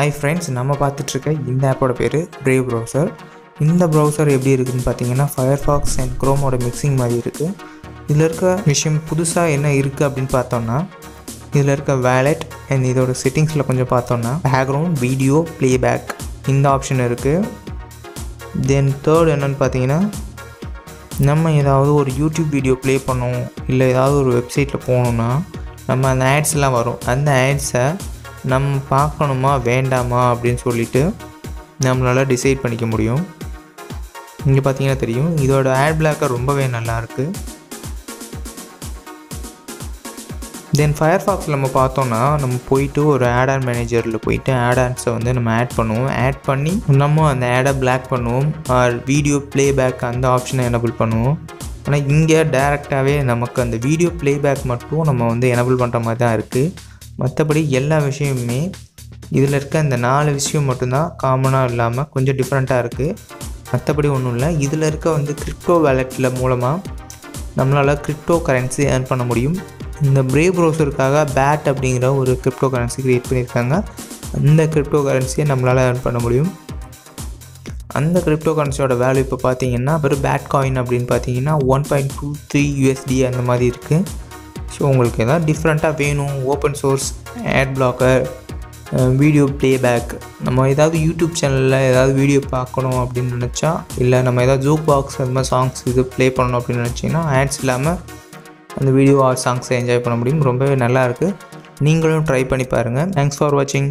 Hi friends நம்ம பார்த்துட்ருக்க இந்த ஆப்போட பேர் ப்ரேவ் ப்ரௌசர் இந்த ப்ரௌசர் எப்படி இருக்குதுன்னு பார்த்தீங்கன்னா ஃபயர்ஃபாக்ஸ் அண்ட் க்ரோமோட மிக்சிங் மாதிரி இருக்குது இதில் இருக்க விஷயம் புதுசாக என்ன இருக்குது அப்படின்னு பார்த்தோம்னா இதில் இருக்க வேலெட் அண்ட் இதோட செட்டிங்ஸில் கொஞ்சம் பார்த்தோம்னா பேக்ரவுண்ட் வீடியோ ப்ளேபேக் இந்த ஆப்ஷன் இருக்குது தென் தேர்ட் என்னென்னு பார்த்தீங்கன்னா நம்ம ஏதாவது ஒரு யூடியூப் வீடியோ ப்ளே பண்ணோம் இல்லை ஏதாவது ஒரு வெப்சைட்டில் போகணுன்னா நம்ம அந்த ஆட்ஸ்லாம் வரும். அந்த ஆட்ஸை நம்ம பார்க்கணுமா வேண்டாமா அப்படின்னு சொல்லிட்டு நம்மளால் டிசைட் பண்ணிக்க முடியும். இங்கே பார்த்தீங்கன்னா தெரியும். இதோட ஆட் பிளாக்கர் ரொம்பவே நல்லாயிருக்கு தென் ஃபயர் ஃபாக்ஸில் நம்ம பார்த்தோன்னா நம்ம போயிட்டு ஒரு ஆட் ஆன் மேனேஜரில் போயிட்டு ஆட் ஆன்ஸை வந்து நம்ம ஆட் பண்ணுவோம். ஆட் பண்ணி நம்ம அந்த ஆடை பிளாக் பண்ணுவோம். ஆர் வீடியோ ப்ளேபேக் அந்த ஆப்ஷனை எனபிள் பண்ணுவோம். ஆனால் இங்கே டேரெக்டாகவே நமக்கு அந்த வீடியோ ப்ளேபேக் மட்டும் நம்ம வந்து எனபிள் பண்ணுற மாதிரி தான் இருக்குது மற்றபடி எல்லா விஷயமுமே இதில் இருக்க இந்த நாலு விஷயம் மட்டும்தான் காமனாக இல்லாமல் கொஞ்சம் டிஃப்ரெண்ட்டாக இருக்குது மற்றபடி ஒன்றும் இல்லை. இதில் இருக்க வந்து கிரிப்டோ வேலெட்டில் மூலமாக நம்மளால் கிரிப்டோ கரன்சி ஏர்ன் பண்ண முடியும். இந்த பிரேவ் ப்ரௌசருக்காக பேட் அப்படிங்கிற ஒரு கிரிப்டோ கரன்சி க்ரியேட் பண்ணியிருக்காங்க. அந்த கிரிப்டோ கரன்சியை நம்மளால் ஏர்ன் பண்ண முடியும். அந்த கிரிப்டோ கரன்சியோட வேல்யூ இப்போ பார்த்தீங்கன்னா வெறும் பேட் காயின் அப்படின்னு பார்த்தீங்கன்னா one point two three USD அந்த மாதிரி இருக்குது ஸோ உங்களுக்கு எதாவது டிஃப்ரெண்ட்டாக வேணும் open source ad blocker video playback நம்ம ஏதாவது யூடியூப் சேனலில் ஏதாவது வீடியோ பார்க்கணும் அப்படின்னு நினச்சா இல்லை நம்ம ஏதாவது ஜூக் பாக்ஸ் அந்த மாதிரி சாங்ஸ் இது ப்ளே பண்ணணும் அப்படின்னு நினச்சிங்கன்னா ஆட்ஸ் இல்லாமல் அந்த வீடியோ ஆர் சாங்ஸை என்ஜாய் பண்ண முடியும். ரொம்பவே நல்லாயிருக்கு நீங்களும் ட்ரை பண்ணி பாருங்கள் தேங்க்ஸ் ஃபார் வாட்சிங்